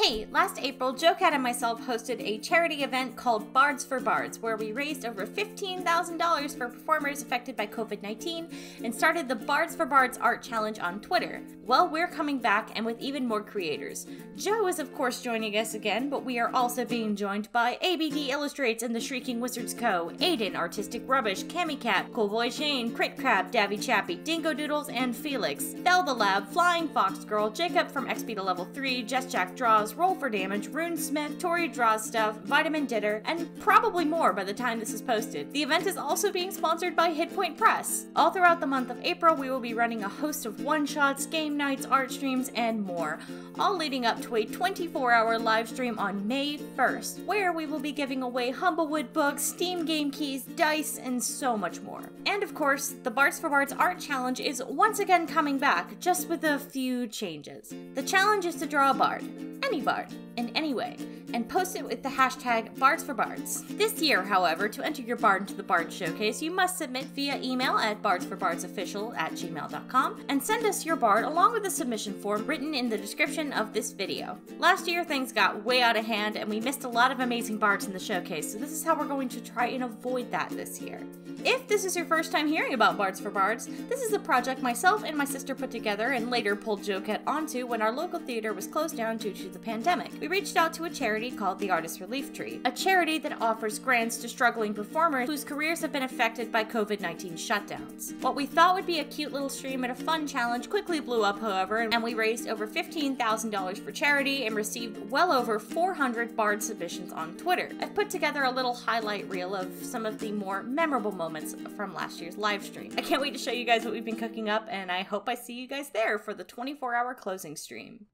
Hey, last April, Joe Cat and myself hosted a charity event called Bards for Bards, where we raised over $15,000 for performers affected by COVID 19 and started the Bards for Bards Art Challenge on Twitter. Well, we're coming back and with even more creators. Joe is, of course, joining us again, but we are also being joined by ABD Illustrates and the Shrieking Wizards Co., Aiden, Artistic Rubbish, Cami Cat, Cool Boy Shane, Crit Crab, Davvy Chappy, Dingo Doodles, and Felix, Fel the Lab, Flying Fox Girl, Jacob from XP to Level 3, Jess Jack Draws, Roll for Damage, Rune Smith, Tori Draws Stuff, Vitamin Ditter, and probably more by the time this is posted. The event is also being sponsored by Hitpoint Press. All throughout the month of April, we will be running a host of one-shots, game nights, art streams, and more, all leading up to a 24-hour live stream on May 1st, where we will be giving away Humblewood books, Steam game keys, dice, and so much more. And of course, the Bards for Bards Art Challenge is once again coming back, just with a few changes. The challenge is to draw a bard, any bard, in any way, and post it with the hashtag Bards for Bards. This year, however, to enter your bard into the Bard Showcase, you must submit via email at bardsforbardsofficial at gmail.com and send us your bard along with a submission form written in the description of this video. Last year, things got way out of hand and we missed a lot of amazing bards in the showcase, so this is how we're going to try and avoid that this year. If this is your first time hearing about Bards for Bards, this is a project myself and my sister put together and later pulled Cat onto when our local theater was closed down due to the pandemic. We reached out to a charity called the Artist Relief Tree, a charity that offers grants to struggling performers whose careers have been affected by COVID 19 shutdowns. What we thought would be a cute little stream and a fun challenge quickly blew up, however, and we raised over $15,000 for charity and received well over 400 Bard submissions on Twitter. I've put together a little highlight reel of some of the more memorable moments from last year's live stream. I can't wait to show you guys what we've been cooking up, and I hope I see you guys there for the 24 hour closing stream.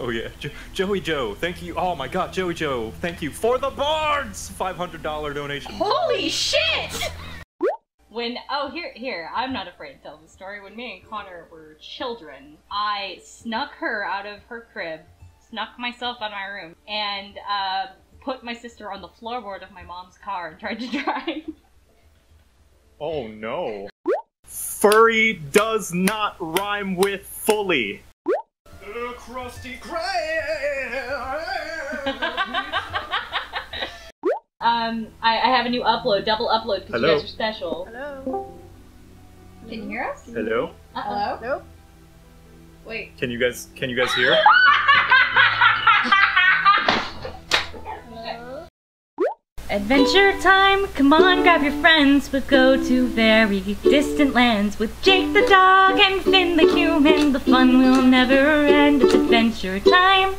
Oh yeah, jo Joey Joe, thank you. Oh my God, Joey Joe, thank you for the bards. Five hundred dollar donation. Holy shit! When oh here here I'm not afraid to tell the story. When me and Connor were children, I snuck her out of her crib, snuck myself out of my room, and uh, put my sister on the floorboard of my mom's car and tried to drive. Oh no. Furry does not rhyme with fully. The crusty um, I, I have a new upload, double upload because you guys are special. Hello. Can you hear us? Hello? Uh-oh. Hello? Nope. Wait. Can you guys can you guys hear? Adventure time! Come on, grab your friends. We'll go to very distant lands with Jake the dog and Finn the human. The fun will never end. It's adventure time.